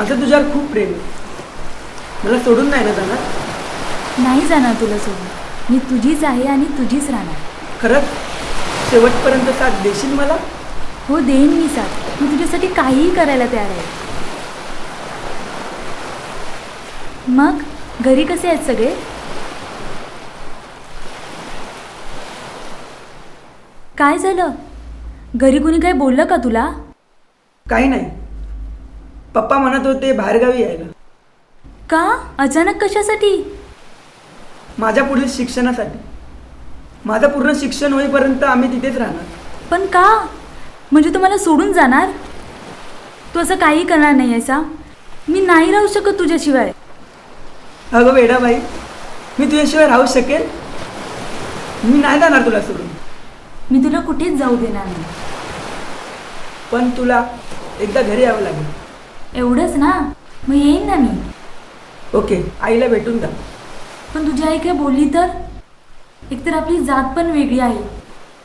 माझं तुझ्यावर खूप प्रेम आहे. मला सोडून नाही ना जाणार? नाही जाणार तुला सोडून. मी तुझीच आहे आणि तुझीच राहणार. खरंच? शेवटपर्यंत साथ देशील मला? हो देईन मी साथ. मी तुझ्यासाठी काहीही करायला तयार आहे. मग घरी कसे आहेत सगळे? काय झालं? घरी कुणी काही बोललं का तुला? काही नाही. पप्पा म्हणत होते बाहेरगावी यायला. का? अचानक कशासाठी? माझ्या पुढील शिक्षणासाठी. माझं पूर्ण शिक्षण होईपर्यंत आम्ही तिथेच राहणार. पण का? म्हणजे तू मला सोडून जाणार? तू असं काही करणार नाही असा मी नाही राहू शकत तुझ्याशिवाय. अगं वेडाबाई मी तुझ्याशिवाय राहू शकेल? मी नाही जाणार तुला सोडून. मी तुला कुठेच जाऊ देणार नाही. पण तुला एकदा घरी यावं लागेल. एवढंच ना? मग येईन ना मी. ओके आईला भेटून जा. पण तुझी आई काय बोलली तर? एकतर आपली जात पण वेगळी आहे.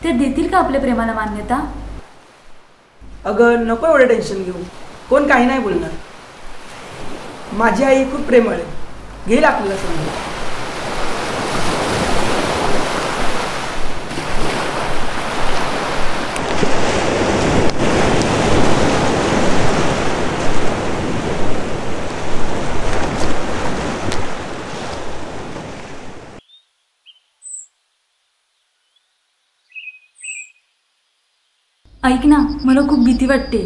ते देतील का आपल्या प्रेमाला मान्यता? अगं नको एवढं टेन्शन घेऊ. कोण काही नाही बोलणार. माझी आई खूप प्रेमळ आहे. घेईल आपल्याला समजून. ऐक ना मला खूप भीती वाटते.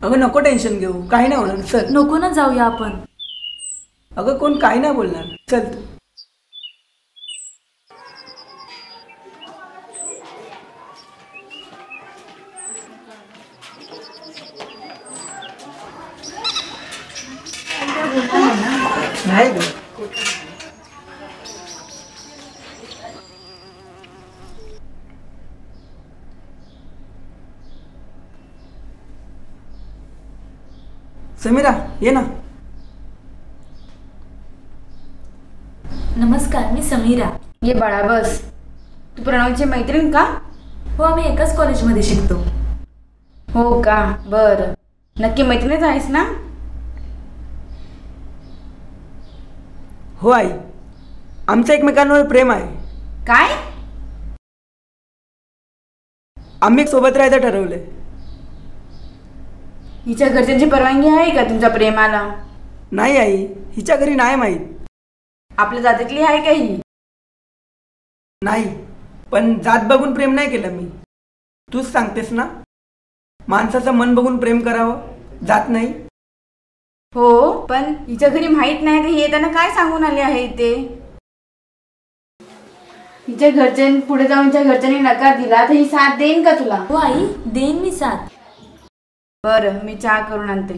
अगं नको टेन्शन घेऊ. काही नाही होणार चल. नको ना जाऊया आपण. अगं कोण काही नाही बोलणार. चल तू नाही गं समीरा ये ना. नमस्कार मी समीरा. ये बाळा बस. तू प्रणवची मैत्रीण का? हो आम्ही एकाच कॉलेजमध्ये शिकतो. हो का? बरं. नक्की मैत्रीणच आहेस ना? हो आई. आमचं एकमेकांवर प्रेम आहे. काय? आम्ही सोबत राहायचं ठरवलंय. हिच्या घरच्यांची परवानगी आहे का तुमच्या प्रेमाला? नाही आई हिच्या घरी नाही माहीत. आपल्या जातीतली आहे का ही? नाही पण जात बघून प्रेम नाही केलं मी. तूच सांगतेस ना? माणसाचं मन बघून प्रेम करावं जात नाही. हो पण हिच्या घरी माहीत नाही तर ही येताना काय सांगून आले आहे ते हिच्या घरच्यां पुढे जाऊन हिच्या घरच्यांनी नकार दिला तर ही साथ देईन का तुला? हो आई देईन मी साथ. बरं मी चहा करून आणते.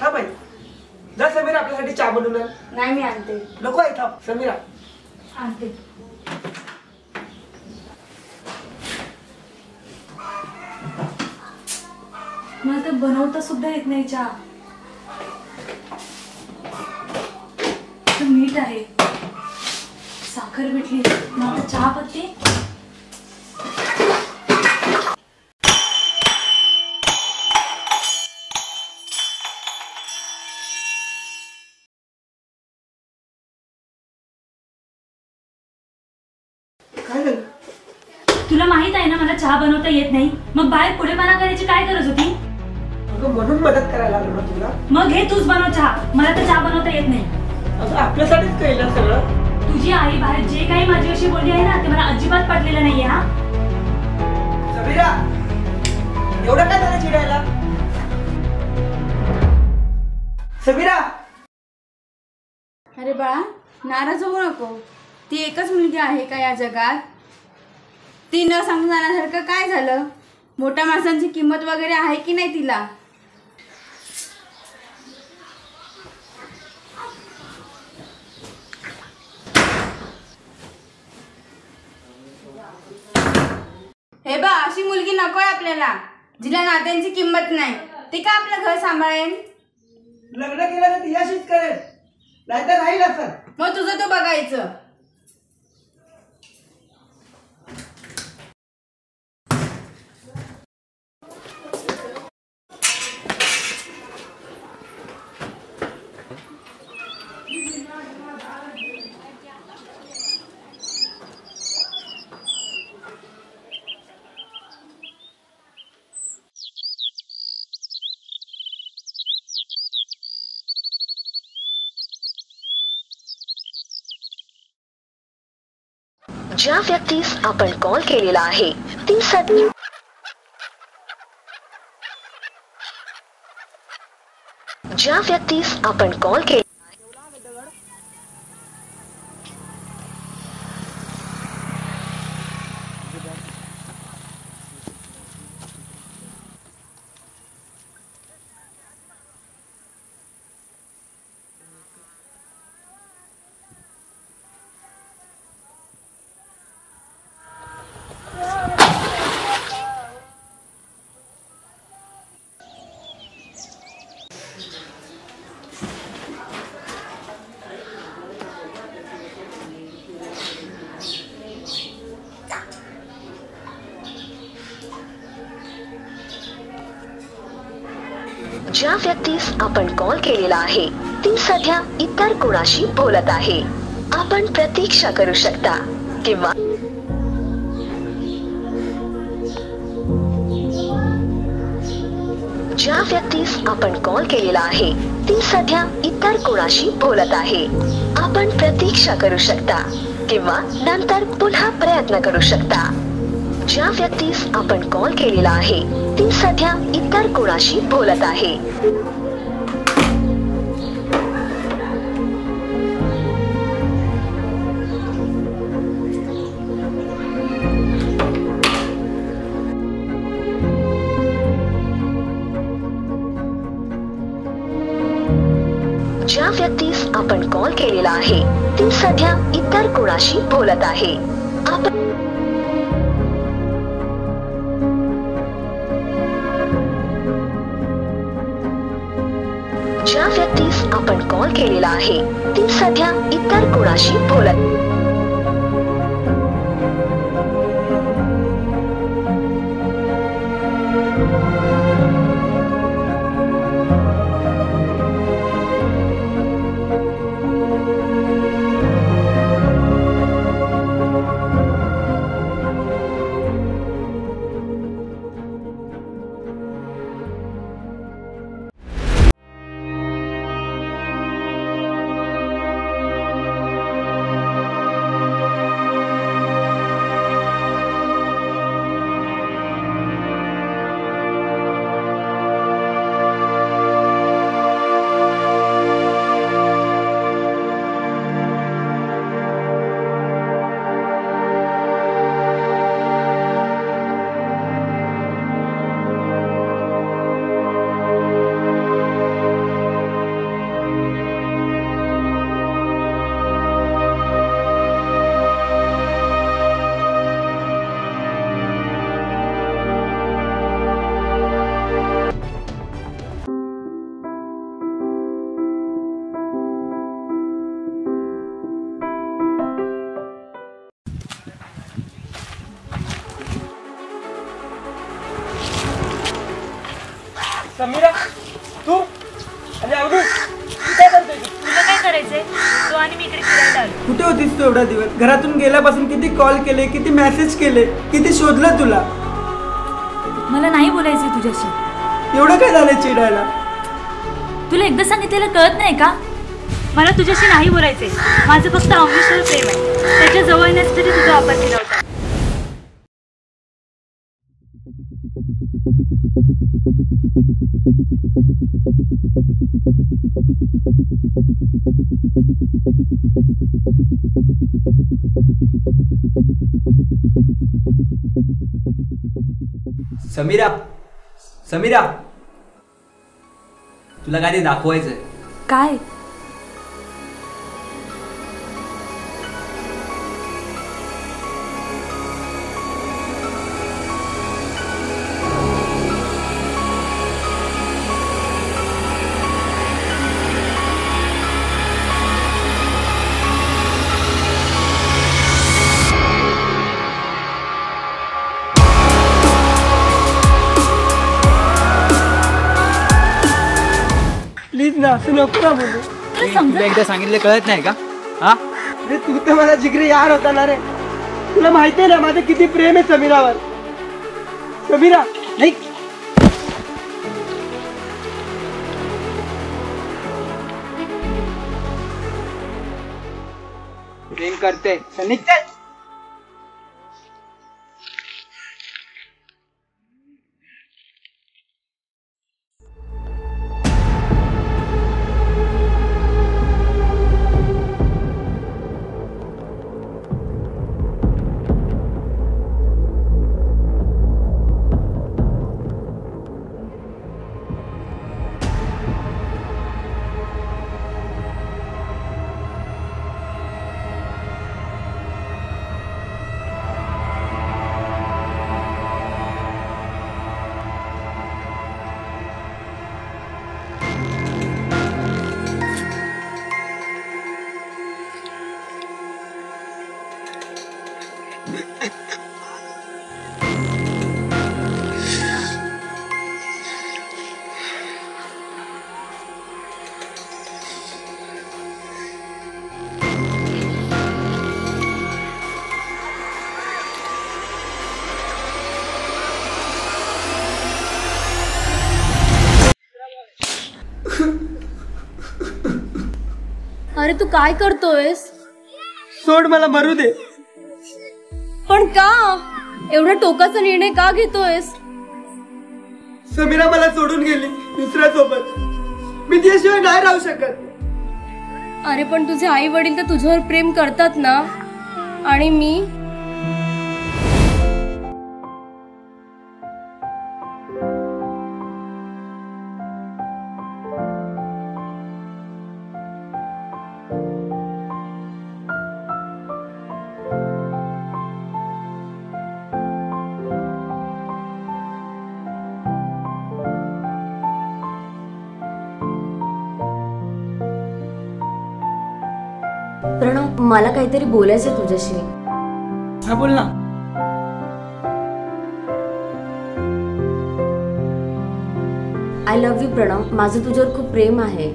हा बाई. जा समीरा आपल्यासाठी चहा बनवून आण. नाही मी आणते. नको आहे थांब. समीरा आणते. मला तर बनवता सुद्धा येत नाही चहा. तर मीठ आहे. साखर भेटली. मग आता चहा पत्ती. चहा बनवता येत नाही? मग बाहेर पुढे मला करायची काय गरज होती? अगं म्हणून मदत करायला लागलो ना तुला. मग हे तूच बनव चहा. मला तर चहा बनवता येत नाही. अगं आपल्यासाठीच केलं सगळं. तुझी आई बाहेर जे काही माझ्याविषयी बोलली आहे ना ते मला अजिबात पटलेलं नाहीये हा? समीरा एवढं काय झालं चिडायला? समीरा! अरे बाळा नाराज होऊ नको. ती एकच मुलगी आहे का या जगात? ती न सांगून जाण्यासारखं काय झालं? मोठ्या माणसांची किंमत वगैरे आहे की नाही तिला? हे बा अशी मुलगी नकोय आपल्याला. जिला नात्यांची किंमत नाही. ती का आपलं घर सांभाळेल? लग्न केलं तर तिच्याशीच करेल. नाहीतर राहील असं. मग तुझं तो बघायचं. ज्या व्यक्तीस आपण कॉल केलेला आहे ती ज्या व्यक्तीस आपण कॉल केला व्यक्तीस आपण कॉल केलेला आहे. ती सध्या इतर कोणाशी बोलत आहे. आपण प्रतीक्षा करू शकता. किंवा ज्या व्यक्तीस आपण कॉल केलेला आहे ती सध्या इतर कोणाशी बोलत आहे. आपण प्रतीक्षा करू शकता. किंवा नंतर पुन्हा प्रयत्न करू शकता. ज्या व्यक्तीस आपण कॉल केलेला आहे ती सध्या इतर कोणाशी बोलत आहे. ज्या व्यक्तीस आपण कॉल केलेला आहे ती सध्या इतर कोणाशी बोलत आहे. आपण आपण कॉल केलेला आहे. ती सध्या इतर कोणाशी बोलत आणि अवधू तू काय करतोय? इथे? तुला काय करायचंय? तो आणि मी इकडे फिरायला आलो. कुठे होतीस तू एवढा दिवस? घरातून गेल्यापासून किती कॉल केले किती मेसेज केले किती शोधलं तुला? मला नाही बोलायचंय तुझ्याशी. एवढं काय झालं चिडायला? तुला एकदा सांगितलेलं कळत नाही का? मला तुझ्याशी नाही बोलायचंय. माझं फक्त अमृतवर प्रेम आहे. त्याच्याजवळ येण्यासाठी तुझा वापर केला होता. समीरा समीरा तुला काय ते दाखवायचंय. काय? ना असं नको ना बोलू? तुला तुला एकदा सांगितलं कळत नाही का? हा? अरे तू तर मला जिगरी यार होता ना रे. तुला माहिती आहे ना माझं किती प्रेम आहे समीरावर. समीरा नाही प्रेम करते. निघते अरे तू काय करतोयस? सोड मला मरू दे. पण का? एवढा टोकाचा निर्णय का घेतोयस? समीरा मला सोडून गेली दुसऱ्या सोबत मी तिच्याशिवाय नाही राहू शकत. अरे पण तुझे आई वडील तर तुझ्यावर प्रेम करतात ना? आणि मी? मला काहीतरी बोलायचं तुझ्याशी. हा बोल ना. I love you Pranav. माझं तुझ्यावर खूप प्रेम आहे.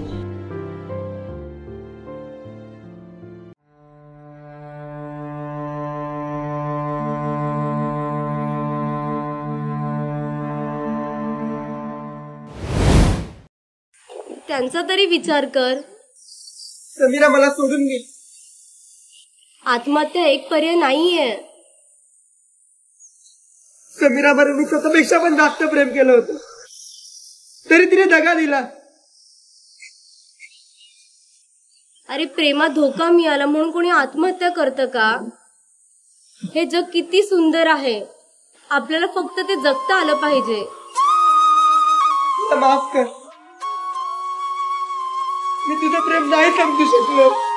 त्यांचा तरी विचार कर. समीरा मला सोडून गेली आत्महत्या एक पर्याय नाहीये. समीरावर मी स्वतःपेक्षा पण जास्त प्रेम केलं होतं. तरी तिने दगा दिला. अरे प्रेमात धोका मिळाला म्हणून कोणी आत्महत्या करतं का? हे जग किती सुंदर आहे. आपल्याला फक्त ते जगता आलं पाहिजे. माफ कर. मी तुझं प्रेम नाही समजू शकलो.